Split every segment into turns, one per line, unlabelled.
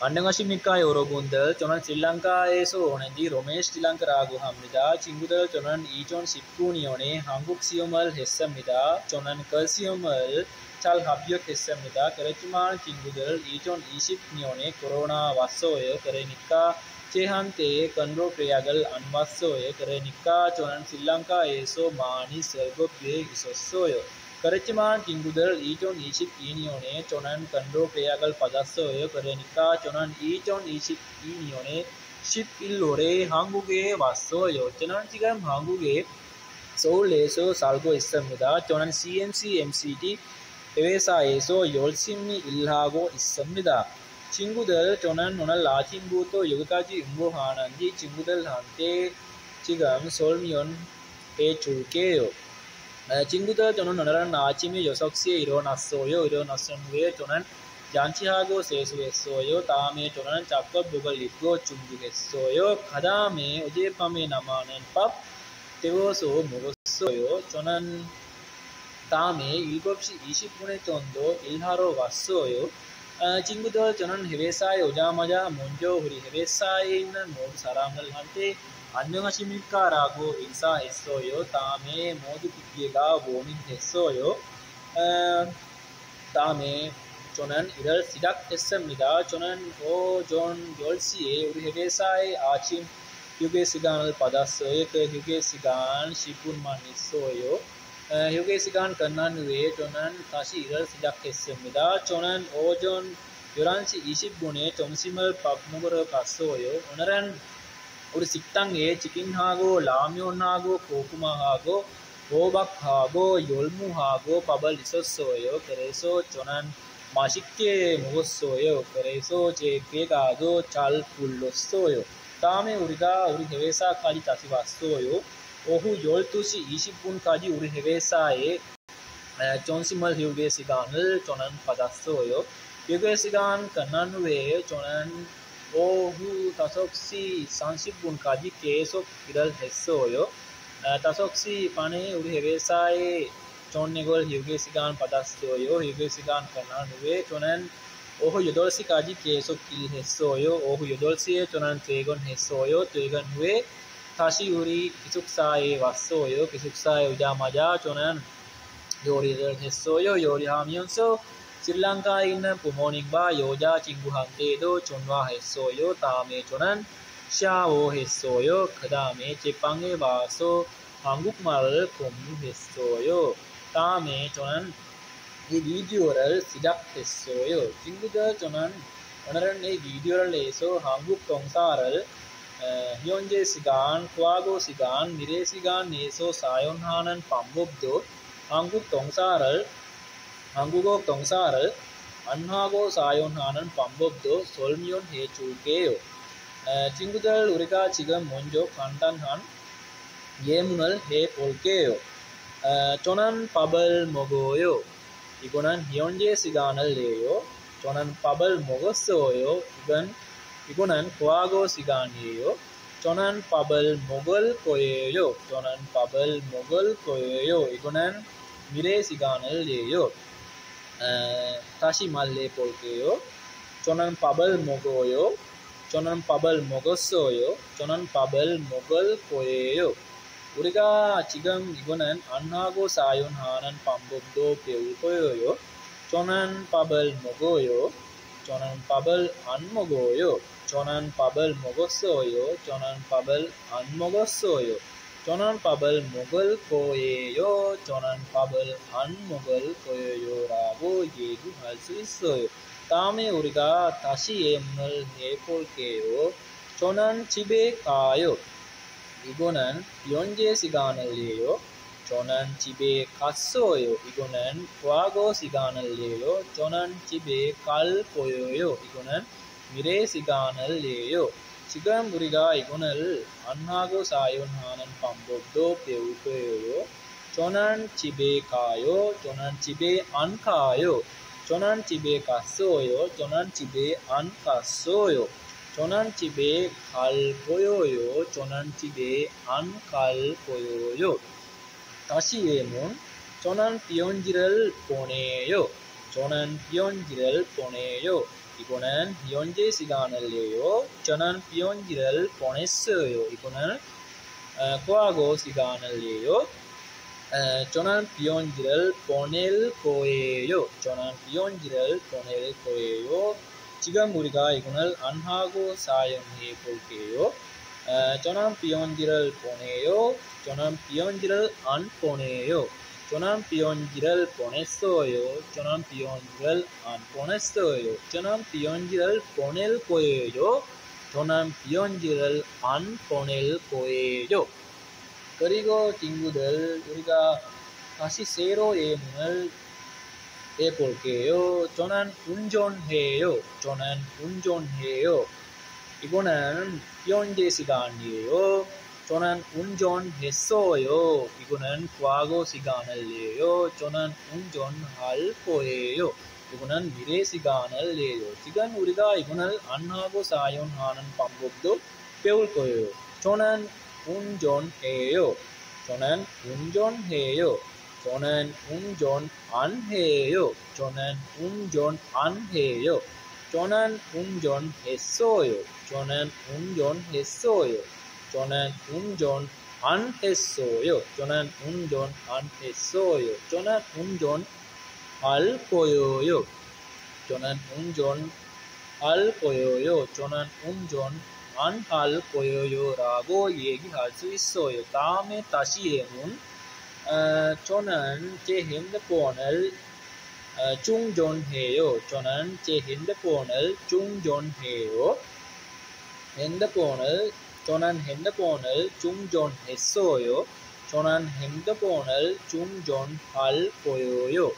අන්නවශිමිකා යෝරෝබුන්දල් චොනන් ශ්‍රී ලංකායේස ඕනැදි රොමේෂ් ටිලංක රාගු හම්මිදා චිංගුදල් චොනන් ඊචොන් සිප්පූනියෝනේ හංගුක් සියෝමල් හෙස්සම්මිදා චොනන් කල්සියෝමල් චල් හබ්ියොක් හෙස්සම්මිදා කරචුමාන චිංගුදල් ඊචොන් ඊශිප් නියෝනේ කොරෝනා වස්සෝය කරනික්කා චේහන්තේ කන්රෝ ප්‍රියගල් අන්වස්සෝය කරනික්කා චොනන් ශ්‍රී ලංකායේසෝ මානි සල්ගොප්යේ ඉසොස්සෝයෝ 그. 그렇지만 친구들 2020년에 코로나 왔어요. 그러니까 제한테 컨트롤 계약을 안 왔어요. 그러니까 저는 스리랑카에서 많이 슬프게 있었어요. 그렇지만 친구들 2022년에 저는 컨트롤 계약을 받았어요. 그러니까 저는 2022년에 11월에 한국에 왔어요. 저는 지금 한국에 서울에서 살고 있습니다. 저는 CNC MCT 회사에서 열심히 일하고 있습니다. 친구들 저는 오늘 아침부터 여기까지 응모하는지 친구들한테 지금 설명해 줄게요. 친구들 저는 오늘은 아침에 6시에 일어났어요. 일어났은 후에 저는 잔치하고 세수했어요. 다음에 저는 작업복을 입고 준비했어요. 그 다음에 어젯밤에 남아는 밥 데워서 먹었어요. 저는 다음에 7시 20분 정도 일하러 왔어요. 아, 친구들 저는 회사에 오자마자 먼저 우리 회사에 있는 모든 사람들한테 안녕하십니까 라고 인사했어요. 다음에 모두 기계가 워밍했어요. 어, 다음에 저는 일을 시작했습니다. 저는 오전 10시에 우리 회사에 아침 휴게 시간을 받았어요. 그 휴게 시간 10분만 있어요. 어, 휴게 시간 끝난 후에 저는 다시 일을 시작했습니다. 저는 오전 11시 20분에 점심을 밥 먹으러 갔어요. 오늘은 우리 식당에 치킨하고 라면하고 고구마하고 호박하고 열무하고 밥을 있었어요. 그래서 저는 맛있게 먹었어요. 그래서 제 배가도 잘 불렀어요. 다음에 우리가 우리 회사까지 다시 왔어요. 오후 12시 20분까지 우리 회사에 점심을 휴게 시간을 저는 받았어요. 휴게 시간 끝난 후에 저는 오후 5시 30분까지 계속 일을 했어요. 5시 반에 우리 회사에 저녁을 휴게 시간 받았어요. 휴게 시간 끝난 후에 저는 오후 8시까지 계속 일했어요. 오후 8시에 저는 퇴근했어요. 퇴근 후에 다시 우리 기숙사에 왔어요. 기숙사에 오자마자 저는 요리를 했어요. 요리하면서 스리랑카에 있는 부모님과 여자친구한테도 전화했어요. 다음에 저는 샤워했어요. 그 다음에 제 방에 와서 한국말을 공부했어요. 다음에 저는 이 비디오를 시작했어요. 친구들 저는 오늘은 이 비디오를 내서 한국 동사를 어, 현재 시간, 과거 시간, 미래 시간 내서 사용하는 방법도 한국 동사를 한국어 동사를 안 하고 사용하는 방법도 설명해 줄게요. 에, 친구들 우리가 지금 먼저 간단한 예문을 해 볼게요. 에, 저는 밥을 먹어요. 이거는 현재 시간을 내요. 저는 밥을 먹었어요. 이건 이거는 과거 시간이에요. 저는 밥을 먹을 거예요. 저는 밥을 먹을 거예요. 이거는 미래 시간을 내요. 다시 말해 볼게요. 저는 밥을 먹어요. 저는 밥을 먹었어요. 저는 밥을 먹을 거예요. 우리가 지금 이거는 안 하고 사용하는 방법도 배울 거예요. 저는 밥을 먹어요. 저는 밥을 안 먹어요. 저는 밥을 먹었어요. 저는 밥을 안 먹었어요. 저는 밥을 먹을 거예요. 저는 밥을 안 먹을 거예요. 라고 얘기할 수 있어요. 다음에 우리가 다시 예문을 해볼게요. 저는 집에 가요. 이거는 현재 시간을 내요. 저는 집에 갔어요. 이거는 과거 시간을 내요. 저는 집에 갈 거예요. 이거는 미래 시간을 내요. 지금 우리가 이거를 안 하고 사용하는 방법도 배울 거예요. 저는 집에 가요. 저는 집에 안 가요. 저는 집에 갔어요. 저는 집에 안 갔어요. 저는 집에 갈 거예요. 저는 집에 안 갈 거예요. 다시 예문. 저는 편지를 보내요. 저는 편지를 보내요. 이거는 현재 시간을요. 저는 비용지를 보냈어요. 이거는 어, 과거 시간을요. 저는 비용지를 보낼 거예요. 저는 비용지를 보낼 거예요. 지금 우리가 이거를 안 하고 사용해 볼게요. 저는 비용지를 보내요. 저는 비용지를 안 보내요. 저는 비용지를 보냈어요. 저는 비용지를 안 보냈어요. 저는 비용지를 보낼 거예요. 저는 비용지를 안 보낼 거예요. 그리고 친구들 우리가 다시 새로 예문을 해볼게요. 저는 운전해요. 저는 운전해요. 이거는 현재 시간이에요. 저는 운전했어요. 이거는 과거 시간을요. 저는 운전할 거예요. 이거는 미래 시간을요. 지금 우리가 이거는 안 하고 사용하는 방법도 배울 거예요. 저는 운전해요. 저는 운전해요. 저는 운전 안 해요. 저는 운전 안 해요. 저는 운전했어요. 저는 운전했어요. 저는 운전 안 했어요. 저는 운전 안 했어요. 저는 운전 할 거예요. 저는 운전 할 거예요. 저는 운전 안 할 거예요라고 얘기할 수 있어요. 다음에 다시 예문 어, 저는 제 핸드폰을 어, 충전해요. 저는 제 핸드폰을 충전해요. 핸드폰을 저는 핸드폰을 충전했어요. 저는 핸드폰을 충전할 거예요.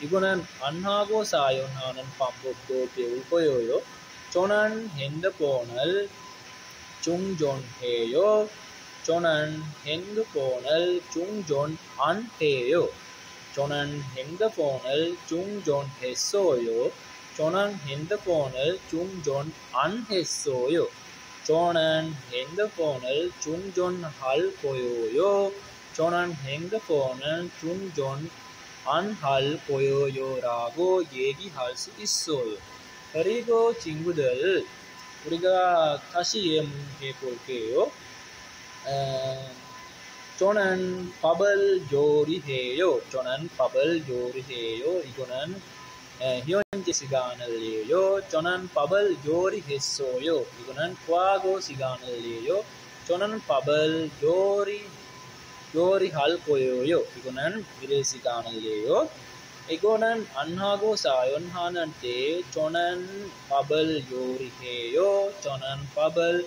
이거는 안 하고 사용하는 방법도 배울 거예요. 저는 핸드폰을 충전해요. 저는 핸드폰을 충전 안 해요. 저는 핸드폰을 충전 했어요. 저는 핸드폰을 충전 안 했어요. 저는 핸드폰을 충전할 거예요. 저는 핸드폰을 충전 안할 거예요라고 얘기할 수 있어요. 그리고 친구들 우리가 다시 예문해 볼게요. 에, 저는 밥을 요리해요. 저는 밥을 요리해요. 이거는 에, 현재 시간을요. 저는 밥을 요리했어요. 이거는 과거 시간을요. 저는 밥을 요리 요리할 거예요. 이거는 미래 시간을요. 이거는 안 하고 사용하는 때 저는 밥을 요리해요. 저는 밥을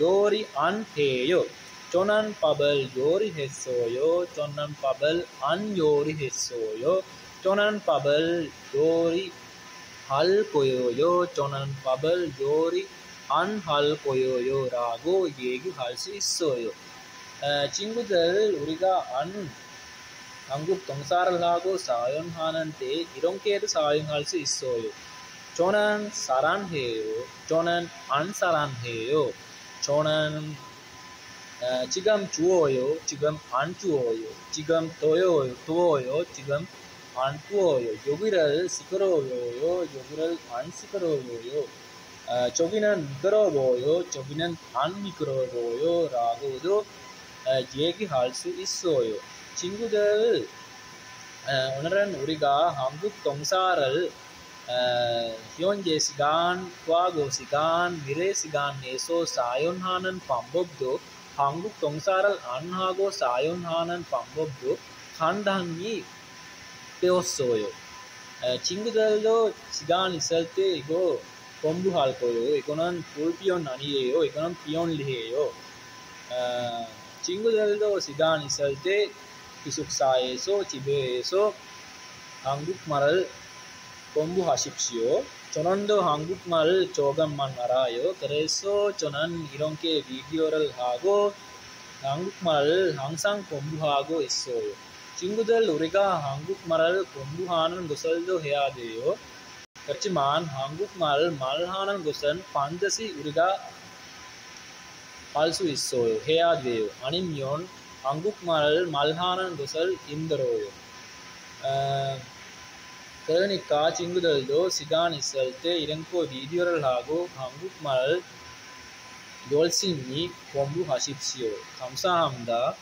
요리 안 해요. 저는 밥을 요리했어요. 저는 밥을 안 요리했어요. 저는 밥을 요리 할 거예요. 저는 밥을 요리 안 할 거예요. 라고 얘기할 수 있어요. 에, 친구들 우리가 안 한국 동사를 하고 사용하는 때 이렇게도 사용할 수 있어요. 저는 사랑해요. 저는 안 사랑해요. 저는 어, 지금 주어요. 지금 안 주어요. 지금 더워요. 더워요. 지금 안 더워요. 여기를 시끄러워요. 여기를 안 시끄러워요. 어, 저기는 미끄러워요. 저기는 안 미끄러워요. 라고도 어, 얘기할 수 있어요. 친구들 오늘은 우리가 한국 동사를 현재 시간, 과거 시간, 미래 시간에서 사용하는 방법도 හංගු කොංසාරල් අන්හාගෝ සායුන්හානන් පම්බොබ්දු කණ්ඩහංගී පෙඔස්සෝයෝ චිංගුදල්ලෝ සිගාන් ඉසල්තේ ගෝ කොම්බු හල්කොයෝ. එකොනන් පුල් පියොන් අනියේයෝ. එකොනම් පියොන් ලිහේයෝ. චිංගුදල්ලෝ සිගාන් ඉසල්තේ කිසුක්සායේසෝ චිබේසෝ අංගුක් මරල් කොම්බු හශික්ෂියෝ 저는도 한국말 조금만 알아요. 그래서 저는 이렇게 비디오를 하고 한국말을 항상 공부하고 있어요. 친구들 우리가 한국말을 공부하는 것을도 해야 돼요. 그렇지만 한국말 말하는 것은 반드시 우리가 할 수 있어요. 해야 돼요. 아니면 한국말을 말하는 것을 힘들어요. 어, 그러니까 친구들도 시간 있을 때 이런 거 비디오를 하고 한국말 열심히 공부하십시오. 감사합니다.